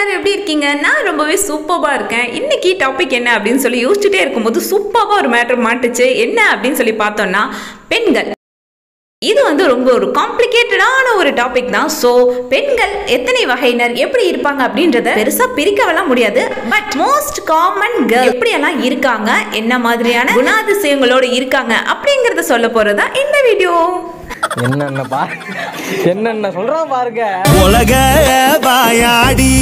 எல்லாரும் எப்படி இருக்கீங்க? நான் ரொம்பவே சூப்பராக இருக்கேன். இன்னைக்கு டாபிக் என்ன அப்படின்னு சொல்லி யோசிச்சுட்டே இருக்கும்போது சூப்பராக ஒரு மேட்ரு மாட்டுச்சு. என்ன அப்படின்னு சொல்லி பார்த்தோம்னா பெண்கள். இது வந்து ரொம்ப ஒரு காம்ப்ளிகேட்டடான ஒரு டாபிக் தான். ஸோ பெண்கள் எத்தனை வகையினர் எப்படி இருப்பாங்க அப்படின்றத பெருசாக பிரிக்கவெல்லாம் முடியாது. பட் மோஸ்ட் காமன் கேர்ள் எப்படியெல்லாம் இருக்காங்க? என்ன மாதிரியான குணாதிசயங்களோடு இருக்காங்க? அப்படிங்கிறத சொல்ல தான் இந்த வீடியோ என்னென்ன பா என்னென்ன சொல்றான் பாருங்க. உலக வாயாடி.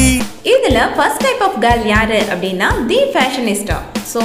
இதுல ஃபர்ஸ்ட் டைப் ஆஃப் கேர்ள் யாரு அப்படின்னா தி ஃபேஷனிஸ்டா ஸோ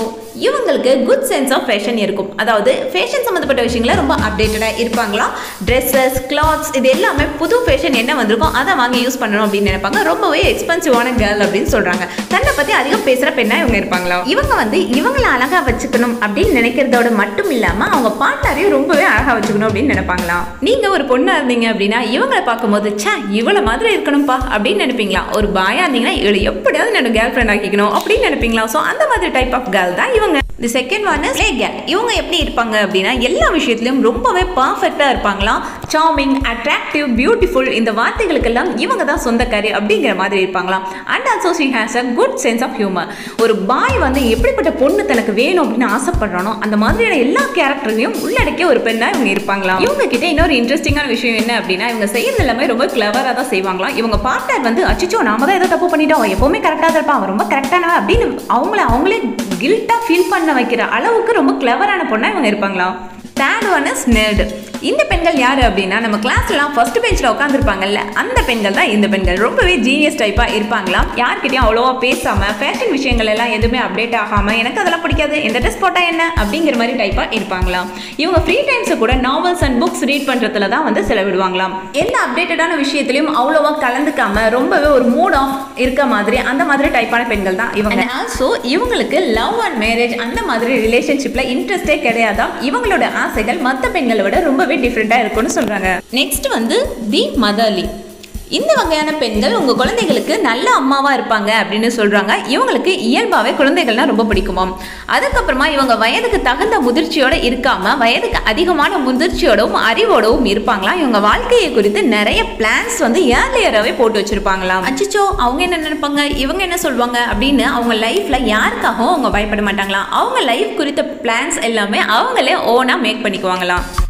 இவங்களுக்கு குட் சென்ஸ் ஆஃப் ஃபேஷன் இருக்கும். அதாவது ஃபேஷன் சம்மந்தப்பட்ட விஷயங்கள ரொம்ப அப்டேட்டடாக இருப்பாங்களா? ட்ரெஸ்ஸஸ் கிளாத்ஸ் இது எல்லாமே புது ஃபேஷன் என்ன வந்திருக்கோ அதை வாங்கி யூஸ் பண்ணணும் அப்படின்னு நினைப்பாங்க. ரொம்பவே எக்ஸ்பென்சிவான கேர்ள் அப்படின்னு சொல்றாங்க. தன்னை பற்றி அதிகம் பேசுகிற பெண்ணாக இவங்க இருப்பாங்களா? இவங்க வந்து இவங்கள அழகா வச்சுக்கணும் அப்படின்னு நினைக்கிறதோட மட்டும் இல்லாமல் அவங்க பார்ட்னரையும் ரொம்பவே அழகாக வச்சுக்கணும் அப்படின்னு நினைப்பாங்களாம் நீங்க ஒரு பொண்ணாக இருந்தீங்க அப்படின்னா இவங்களை பார்க்கும்போது ச்சே இவ்வளோ மாதிரி இருக்கணும்ப்பா அப்படின்னு நினைப்பீங்களா? ஒரு பாயா இருந்தீங்கன்னா இவளை எப்படியாவது நான் கேர்ள் ஃப்ரெண்ட் ஆக்கிக்கணும் அப்படின்னு நினைப்பீங்களா? ஸோ அந்த மாதிரி டைப் ஆஃப் கேர்ள் தான் இவங்க the second one is girl இவங்க எப்படி இருப்பாங்க அப்படின்னா எல்லா விஷயத்துலையும் ரொம்பவே பர்ஃபெக்டாக இருப்பாங்களாம். சாமிங் அட்ராக்டிவ் பியூட்டிஃபுல் இந்த வார்த்தைகளுக்கெல்லாம் இவங்க தான் சொந்தக்காரி அப்படிங்கிற மாதிரி இருப்பாங்களாம். And also she has a good sense of humour ஒரு பாய் வந்து எப்படிப்பட்ட பொண்ணு தனக்கு வேணும் அப்படின்னு ஆசைப்படுறானோ அந்த மாதிரியான எல்லா கேரக்டரையும் உள்ளடக்கிய ஒரு பெண்ணா இவங்க இருப்பாங்களாம். இவங்க கிட்ட இன்னொரு இன்ட்ரெஸ்டிங்கான விஷயம் என்ன அப்படின்னா இவங்க செய்யறது எல்லாமே ரொம்ப கிளவராக தான் செய்வாங்களாம். இவங்க பார்ட்னர் வந்து அச்சிச்சோ நாம தான் ஏதோ தப்பு பண்ணிட்டோம். எப்பவுமே கரெக்டாக தான் இருப்பான். அவன் ரொம்ப கரெக்டானவன் அப்படின்னு அவங்கள அவங்களே கில்ட்டாக ஃபீல் பண்ண வைக்கிற அளவுக்கு ரொம்ப கிளவரான பொண்ணா இவங்க இருப்பாங்களாம். தேர்ட் ஒன் இஸ் நெர்டு இந்த பெண்கள் யார் அப்படின்னா நம்ம கிளாஸ்லாம் ஃபர்ஸ்ட் பெஞ்சில் உட்காந்துருப்பாங்கல்ல அந்த பெண்கள் தான் இந்த பெண்கள். ரொம்பவே ஜீனியஸ் டைப்பாக இருப்பாங்களாம். யார்கிட்டயும் அவ்வளோவா பேசாமல் ஃபேஷன் விஷயங்கள் எல்லாம் எதுவுமே அப்டேட் ஆகாமல் எனக்கு அதெல்லாம் பிடிக்காது எந்த ட்ரெஸ் போட்டால் என்ன? அப்படிங்கிற மாதிரி டைப்பாக இருப்பாங்களாம். இவங்க ஃப்ரீ டைம்ஸை கூட நாவல்ஸ் அண்ட் புக்ஸ் ரீட் பண்ணுறதுல தான் வந்து செலவிடுவாங்களாம். எந்த அப்டேட்டடான விஷயத்துலையும் அவ்வளோவா கலந்துக்காம ரொம்பவே ஒரு மூட் ஆஃப் இருக்க மாதிரி அந்த மாதிரி டைப்பான பெண்கள் தான் இவங்க. ஆல்சோ இவங்களுக்கு லவ் அண்ட் மேரேஜ் அந்த மாதிரி ரிலேஷன்ஷிப்பில் இன்ட்ரெஸ்டே கிடையாதான் இவங்களோட ஆசைகள் மற்ற பெண்களை விட ரொம்பவே டிஃப்ரெண்ட்டாக இருக்கும்னு சொல்கிறாங்க நெக்ஸ்ட் வந்து தி மதர்லி இந்த வகையான பெண்கள் உங்கள் குழந்தைகளுக்கு நல்ல அம்மாவாக இருப்பாங்க அப்படின்னு சொல்கிறாங்க இவங்களுக்கு இயல்பாகவே குழந்தைகள்னா ரொம்ப பிடிக்குமாம். அதுக்கப்புறமா இவங்க வயதுக்கு தகுந்த முதிர்ச்சியோடு இருக்காமல் வயதுக்கு அதிகமான முதிர்ச்சியோடவும் அறிவோடவும் இருப்பாங்களாம். இவங்க வாழ்க்கையை குறித்து நிறைய பிளான்ஸ் வந்து ஏர்லியராகவே போட்டு வச்சுருப்பாங்களாம். அச்சிச்சோ அவங்க என்ன நினைப்பாங்க? இவங்க என்ன சொல்லுவாங்க அப்படின்னு அவங்க லைஃப்பில் யாருக்காகவும் அவங்க பயப்பட மாட்டாங்களாம். அவங்க லைஃப் குறித்த பிளான்ஸ் எல்லாமே அவங்களே ஓனாக make பண்ணிக்குவாங்களாம்.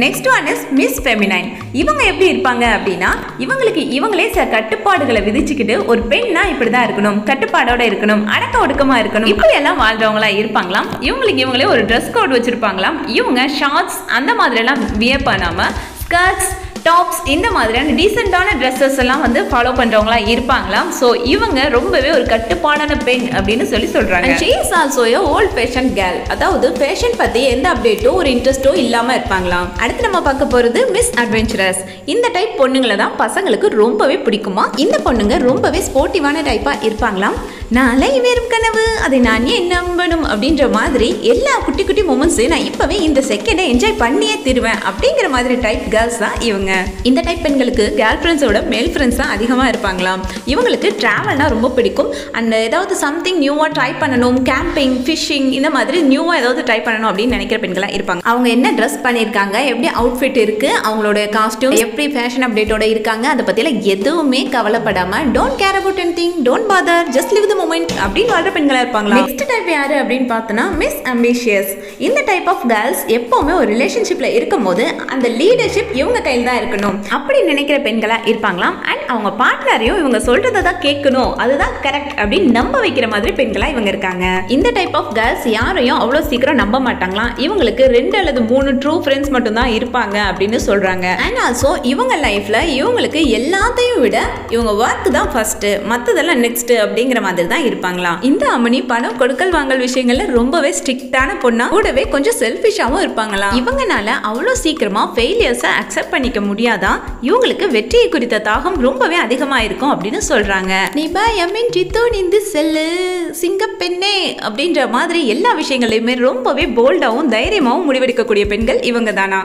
Next one is miss feminine இவங்க எப்படி இருப்பாங்க அப்படின்னா இவங்களுக்கு இவங்களே சில கட்டுப்பாடுகளை விதிச்சுக்கிட்டு ஒரு பெண்ணா இப்படி தான் இருக்கணும் கட்டுப்பாடோட இருக்கணும் அடக்க ஒடுக்கமா இருக்கணும். இப்படி எல்லாம் வாழ்றவங்களா இருப்பாங்களாம். இவங்களுக்கு இவங்களே ஒரு ட்ரெஸ் கோட் வச்சிருப்பாங்களாம். இவங்க ஷார்ட்ஸ் அந்த மாதிரி எல்லாம் வியர் பண்ணாம ஸ்கர்ட்ஸ் டாப்ஸ் இந்த மாதிரியான டீசெண்டான ட்ரெஸ்ஸஸ் எல்லாம் வந்து ஃபாலோ பண்ணுறவங்களா இருப்பாங்களாம் ஸோ இவங்க ரொம்பவே ஒரு கட்டுப்பாடான பெண் அப்படின்னு சொல்லி சொல்கிறாங்க she is also a old fashion girl அதாவது ஃபேஷன் பற்றி எந்த அப்டேட்டோ ஒரு இன்ட்ரெஸ்ட்டோ இல்லாமல் இருப்பாங்களாம் அடுத்து நம்ம பார்க்க போகிறது மிஸ் அட்வென்ச்சரஸ் இந்த டைப் பொண்ணுங்களை தான் பசங்களுக்கு ரொம்பவே பிடிக்குமா? இந்த பொண்ணுங்க ரொம்பவே ஸ்போர்ட்டிவான டைப்பாக இருப்பாங்களாம் நாளை வெறும் கனவு. அதை நான் ஏன் நம்பணும் அப்படின்ற மாதிரி எல்லா குட்டி குட்டி மூமெண்ட்ஸையும் நான் இப்போவே இந்த செகண்டை என்ஜாய் பண்ணியே தருவேன் அப்படிங்கிற மாதிரி டைப் கேர்ள்ஸ் தான் இவங்க. இந்த டைப் பெண்களுக்கு கேர்ள் ஃப்ரெண்ட்ஸோட மேல் ஃப்ரெண்ட்ஸ் தான் அதிகமாக இருப்பாங்களாம். இவங்களுக்கு ட்ராவல்னா ரொம்ப பிடிக்கும். அண்ட் ஏதாவது சம்திங் நியூவாக ட்ரை பண்ணணும் கேம்பிங் ஃபிஷிங் இந்த மாதிரி நியூவாக ஏதாவது ட்ரை பண்ணணும் அப்படின்னு நினைக்கிற பெண்களாக இருப்பாங்க. அவங்க என்ன ட்ரெஸ் பண்ணியிருக்காங்க எப்படி அவுட்ஃபிட் இருக்குது அவங்களோட காஸ்டியூம் எப்படி ஃபேஷன் அப்டேட்டோட இருக்காங்க அதை பற்றிலாம் எதுவுமே கவலைப்படாமல் don't care about anything don't bother just live the moment அப்படின்னு வாழ்ற பெண்களாக இருப்பாங்களா நெக்ஸ்ட் டைப் யாரு அப்படின்னு பார்த்தோன்னா மிஸ் அம்பிஷியஸ் இந்த டைப் ஆஃப் கேர்ள்ஸ் எப்பவுமே ஒரு ரிலேஷன்ஷிப்பில் இருக்கும்போது அந்த லீடர்ஷிப் இவங்க கையில் தான் இருக்கணும். அப்படி நினைக்கிற பெண்களாக இருப்பாங்களாம். அண்ட் அவங்க பார்ட்னரையும் இவங்க சொல்றதை தான் கேட்கணும். அதுதான் கரெக்ட் அப்படின்னு நம்ப வைக்கிற மாதிரி பெண்களாக இவங்க இருக்காங்க. இந்த டைப் ஆஃப் கேர்ள்ஸ் யாரையும் அவ்வளோ சீக்கிரம் நம்ப மாட்டாங்களாம். இவங்களுக்கு ரெண்டு அல்லது மூணு ட்ரூ ஃப்ரெண்ட்ஸ் மட்டும் தான் இருப்பாங்க அப்படின்னு சொல்றாங்க. அண்ட் ஆல்சோ இவங்க லைஃப்ல இவங்களுக்கு எல்லாத்தையும் விட இவங்க ஒர்க் தான் ஃபர்ஸ்ட் மற்றதெல்லாம் நெக்ஸ்ட் அப்படிங்கிற மாதிரி தான் இருப்பாங்களாம். இந்த அம்மனி பணம் கொடுக்கல் வாங்கல் விஷயங்கள்ல ரொம்பவே ஸ்ட்ரிக்டான பொண்ணா கூடவே கொஞ்சம் செல்ஃபிஷாவும் இருப்பாங்களாம் இவங்கனால அவ்வளோ சீக்கிரமா ஃபெயிலியர்ஸை அக்செப்ட் பண்ணிக்க முடியாதான் இவங்களுக்கு வெற்றியை குறித்த தாகம் ரொம்பவே அதிகமா இருக்கும் அப்படின்னு சொல்றாங்க. நீ பயமின் ஜித்தோ நிந்து செல்லு சிங்கப்பெண்ணே அப்படின்ற மாதிரி எல்லா விஷயங்களையுமே ரொம்பவே போல்டாவும் தைரியமாவும் முடிவெடுக்கக்கூடிய பெண்கள் இவங்க தானா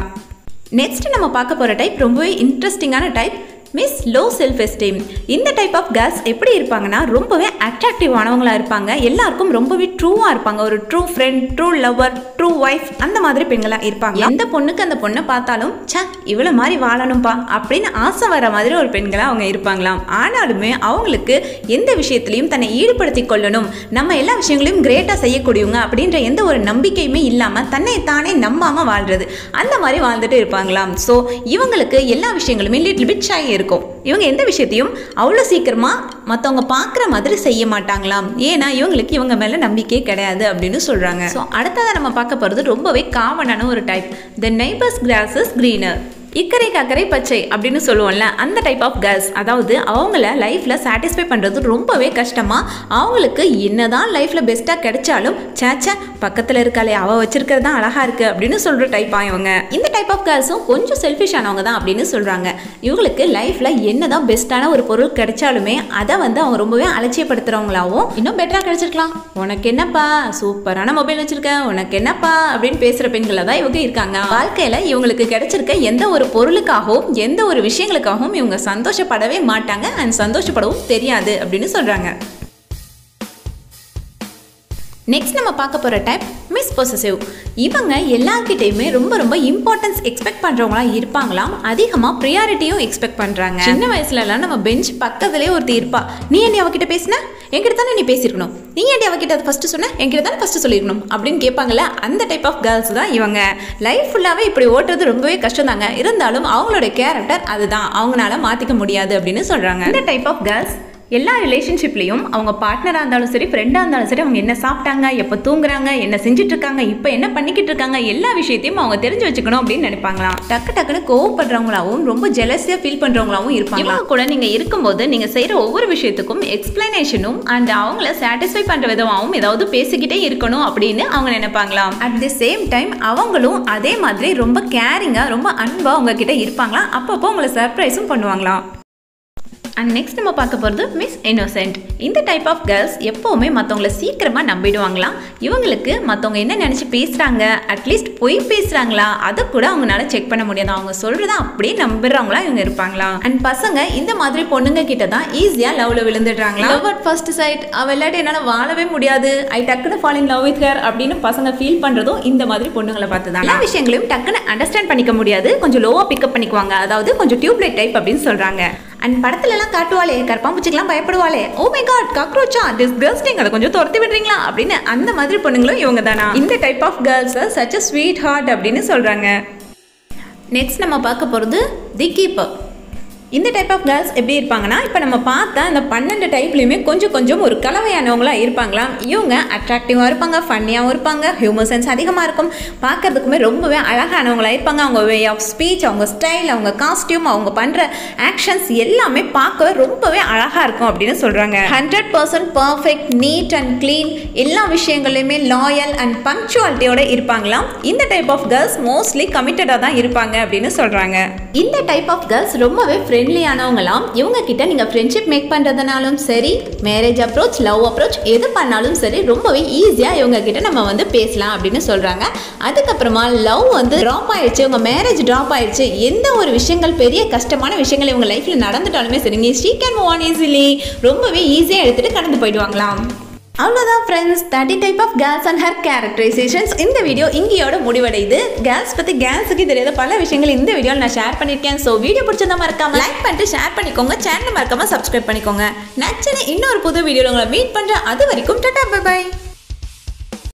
நெக்ஸ்ட் நம்ம பார்க்க போற டைப் ரொம்பவே இன்ட்ரெஸ்டிங்கான type miss low self esteem இந்த டைப் ஆஃப் கேர்ள்ஸ் எப்படி இருப்பாங்கன்னா ரொம்பவே அட்ராக்டிவானவங்களாக இருப்பாங்க. எல்லாருக்கும் ரொம்பவே ட்ரூவாக இருப்பாங்க. ஒரு true friend true lover true wife அந்த மாதிரி பெண்களாக இருப்பாங்க. எந்த பொண்ணுக்கு அந்த பொண்ணை பார்த்தாலும் ச இவ்வளோ மாதிரி வாழணும்ப்பா அப்படின்னு ஆசை வர மாதிரி ஒரு பெண்களாக அவங்க இருப்பாங்களாம். ஆனாலுமே அவங்களுக்கு எந்த விஷயத்திலையும் தன்னை ஈடுபடுத்தி கொள்ளணும். நம்ம எல்லா விஷயங்களையும் கிரேட்டாக செய்யக்கூடியவங்க அப்படின்ற எந்த ஒரு நம்பிக்கையுமே இல்லாமல் தன்னை தானே நம்பாமல் வாழ்றது. அந்த மாதிரி வாழ்ந்துட்டு இருப்பாங்களாம். ஸோ இவங்களுக்கு எல்லா விஷயங்களுமே லிட்டில் பிட் ஷை இருக்கும். இவங்க எந்த விஷயத்தையும் அவ்வளோ சீக்கிரமாக மற்றவங்க பார்க்குற மாதிரி செய்ய மாட்டாங்களாம். ஏன்னா இவங்களுக்கு இவங்க மேலே நம்பிக்கையே கிடையாது அப்படின்னு சொல்கிறாங்க ஸோ அடுத்ததாக நம்ம பார்க்க போகிறது ரொம்பவே காமனான ஒரு type the neighbour's grass is greener இக்கரை கக்கரை பச்சை அப்படின்னு சொல்லுவோம்ல அந்த டைப் ஆஃப் கேர்ள்ஸ் அதாவது அவங்கள லைஃப்பில் சாட்டிஸ்ஃபை பண்ணுறது ரொம்பவே கஷ்டமாக அவங்களுக்கு என்னதான் லைஃப்பில் பெஸ்ட்டாக கிடைச்சாலும் சேச்சா பக்கத்தில் இருக்காளே அவள் வச்சிருக்கிறது தான் அழகாக இருக்குது அப்படின்னு சொல்கிற டைப்பாக இவங்க. இந்த டைப் ஆஃப் கேர்ள்ஸும் கொஞ்சம் செல்ஃபிஷானவங்க தான் அப்படின்னு சொல்கிறாங்க இவங்களுக்கு லைஃப்பில் என்ன தான் பெஸ்ட்டான ஒரு பொருள் கிடைச்சாலுமே அதை வந்து அவங்க ரொம்பவே அலட்சியப்படுத்துகிறவங்களாவும் இன்னும் பெட்டராக கிடைச்சிருக்கலாம். உனக்கு என்னப்பா? சூப்பரான மொபைல் வச்சுருக்க உனக்கு என்னப்பா? அப்படின்னு பேசுகிற பெண்களை தான் இவங்க இருக்காங்க. வாழ்க்கையில் இவங்களுக்கு கிடைச்சிருக்க எந்த ஒரு பொருளுக்காகவும் எந்த ஒரு விஷயங்களுக்காகவும் இவங்க சந்தோஷப்படவே மாட்டாங்க. அண்ட் சந்தோஷப்படவும் தெரியாது அப்படின்னு சொல்கிறாங்க நெக்ஸ்ட் நம்ம பார்க்க போகிற டைப் மிஸ் பொசசிவ். இவங்க எல்லார்கிட்டையுமே ரொம்ப ரொம்ப இம்பார்ட்டன்ஸ் எக்ஸ்பெக்ட் பண்ணுறவங்களா இருப்பாங்களாம். அதிகமாக ப்ரியாரிட்டியும் எக்ஸ்பெக்ட் பண்ணுறாங்க சின்ன வயசுலலாம் நம்ம பெஞ்ச் பக்கத்துலேயே ஒருத்தி இருப்பா. நீ என்ன அவகிட்ட பேசின? என்கிட்ட தானே நீ பேசியிருக்கணும் நீ ஏன்டி அவகிட்ட அதை ஃபஸ்ட்டு சொன்ன? என்கிட்ட தானே ஃபஸ்ட்டு சொல்லியிருக்கணும் அப்படின்னு கேட்பாங்கல்ல அந்த டைப் ஆஃப் கேர்ள்ஸ் தான் இவங்க. லைஃப் ஃபுல்லாகவே இப்படி ஓட்டுறது ரொம்பவே கஷ்டம் தாங்க இருந்தாலும் அவங்களோட கேரக்டர் அதுதான். அவங்களால மாற்றிக்க முடியாது அப்படின்னு சொல்கிறாங்க இந்த டைப் ஆஃப் கேர்ள்ஸ் எல்லா ரிலேஷன்ஷிப்லேயும் அவங்க பார்ட்னராக இருந்தாலும் சரி ஃப்ரெண்டாக இருந்தாலும் சரி அவங்க என்ன சாப்பிட்டாங்க எப்போ தூங்குறாங்க என்ன செஞ்சுட்டு இருக்காங்க இப்போ என்ன பண்ணிக்கிட்டு இருக்காங்க எல்லா விஷயத்தையும் அவங்க தெரிஞ்சு வச்சுக்கணும் அப்படின்னு நினைப்பாங்களாம். டக்கு டக்குன்னு கோவப்படுறவங்களாவும் ரொம்ப ஜெலஸியாக ஃபீல் பண்ணுறவங்களாவும் இருப்பாங்க கூட நீங்கள் இருக்கும்போது நீங்கள் செய்கிற ஒவ்வொரு விஷயத்துக்கும் எக்ஸ்பிளனேஷனும் அண்ட் அவங்கள சாட்டிஸ்ஃபை பண்ணுற விதமாகவும் ஏதாவது பேசிக்கிட்டே இருக்கணும் அப்படின்னு அவங்க நினைப்பாங்களாம். அட் தி சேம் டைம் அவங்களும் அதே மாதிரி ரொம்ப கேரிங்காக ரொம்ப அன்பாக உங்ககிட்ட இருப்பாங்களாம். அப்பப்போ உங்களை சர்ப்ரைஸும் பண்ணுவாங்களாம். அண்ட் நெக்ஸ்ட் நம்ம பார்க்க போகிறது மிஸ் இன்னோசென்ட் இந்த டைப் ஆஃப் கேர்ள்ஸ் எப்போவுமே மற்றவங்கள சீக்கிரமாக நம்பிடுவாங்களாம் இவங்களுக்கு மற்றவங்க என்ன நினச்சி பேசுகிறாங்க அட்லீஸ்ட் பொய் பேசுகிறாங்களா அதை கூட அவங்களால செக் பண்ண முடியாது. அவங்க சொல்கிறத அப்படியே நம்புறவங்களா இவங்க இருப்பாங்களாம் அண்ட் பசங்க இந்த மாதிரி பொண்ணுங்க கிட்ட தான் ஈஸியாக லவ்ல விழுந்துடுறாங்களா? லவ் அட் ஃபர்ஸ்ட் சைட் அவள் இல்லாட்டி என்னால் வாழவே முடியாது. ஐ டக்குன்னு fall in love with her அப்படின்னு பசங்க ஃபீல் பண்ணுறதும் இந்த மாதிரி பொண்ணுங்களை பார்த்து தான் எல்லா விஷயங்களையும் டக்குன்னு அண்டர்ஸ்டாண்ட் பண்ணிக்க முடியாது. கொஞ்சம் லோவாக பிக்கப் பண்ணிக்குவாங்க. அதாவது கொஞ்சம் டியூப்லைட் டைப் அப்படின்னு சொல்கிறாங்க அண்ட் படத்துல எல்லாம் காட்டுவாளே கற்பாம்பூச்சிக்கெல்லாம் பயப்படுவாளே. ஓ மை காட் காக்ரோச்சா டிஸ்கஸ்டிங் அதை கொஞ்சம் துரத்தி விடுறீங்களா? அப்படின்னு அந்த மாதிரி பொண்ணுங்களும் இவங்க தானா இந்த type of girls such a sweetheart அப்படின்னு சொல்றாங்க. நெக்ஸ்ட் நம்ம பார்க்க போகிறது தி கீப்பர் இந்த டைப் ஆஃப் கேர்ள்ஸ் எப்படி இருப்பாங்கன்னா இப்போ நம்ம பார்த்த அந்த பன்னெண்டு டைப்லையுமே கொஞ்சம் கொஞ்சம் ஒரு கலவையானவங்களாக இருப்பாங்களாம் இவங்க அட்ராக்டிவாக இருப்பாங்க ஃபன்னியாகவும் இருப்பாங்க ஹியூமர் சென்ஸ் அதிகமாக இருக்கும். பார்க்கறதுக்குமே ரொம்பவே அழகானவங்களா இருப்பாங்க. அவங்க வே ஆஃப் ஸ்பீச் அவங்க ஸ்டைல் அவங்க காஸ்டியூம் அவங்க பண்ணுற ஆக்ஷன்ஸ் எல்லாமே பார்க்கவே ரொம்பவே அழகாக இருக்கும் அப்படின்னு சொல்கிறாங்க hundred percent perfect neat and clean எல்லா விஷயங்கள்லையுமே லாயல் அண்ட் பங்க்சுவாலிட்டியோட இருப்பாங்களாம். இந்த டைப் ஆஃப் கேர்ள்ஸ் மோஸ்ட்லி கமிட்டடாக தான் இருப்பாங்க அப்படின்னு சொல்கிறாங்க இந்த டைப் ஆஃப் கேர்ள்ஸ் ரொம்பவே ஃப்ரெண்ட்லியானவங்களாம் இவங்க கிட்ட நீங்கள் ஃப்ரெண்ட்ஷிப் மேக் பண்ணுறதுனாலும் சரி மேரேஜ் அப்ரோச் லவ் அப்ரோச் எது பண்ணாலும் சரி ரொம்பவே ஈஸியாக இவங்க கிட்ட நம்ம வந்து பேசலாம் அப்படின்னு சொல்கிறாங்க அதுக்கப்புறமா லவ் வந்து ட்ராப் ஆயிடுச்சு உங்கள் மேரேஜ் ட்ராப் ஆயிடுச்சு எந்த ஒரு விஷயங்கள் பெரிய கஷ்டமான விஷயங்கள் இவங்க லைஃப்பில் நடந்துட்டாலுமே சரிங்க she can move on easily ரொம்பவே ஈஸியாக எடுத்துகிட்டு கடந்து போயிடுவாங்களாம். அவ்வளோதான் friends thirty type of girls and her characterisations இந்த வீடியோ இங்கேயோட முடிவடையுது. கேர்ள்ஸ் பற்றி கேர்ள்ஸுக்கு தெரியாத பல விஷயங்கள் இந்த வீடியோவில் நான் ஷேர் பண்ணியிருக்கேன் ஸோ வீடியோ பிடிச்சதா மறக்காம லைக் பண்ணிட்டு ஷேர் பண்ணிக்கோங்க. சேனல் மறக்காம சப்ஸ்கிரைப் பண்ணிக்கோங்க. நச்சுன்னு இன்னொரு புது வீடியோவில் உங்களை மீட் பண்ணுறேன் அது வரைக்கும் டாடா பை பை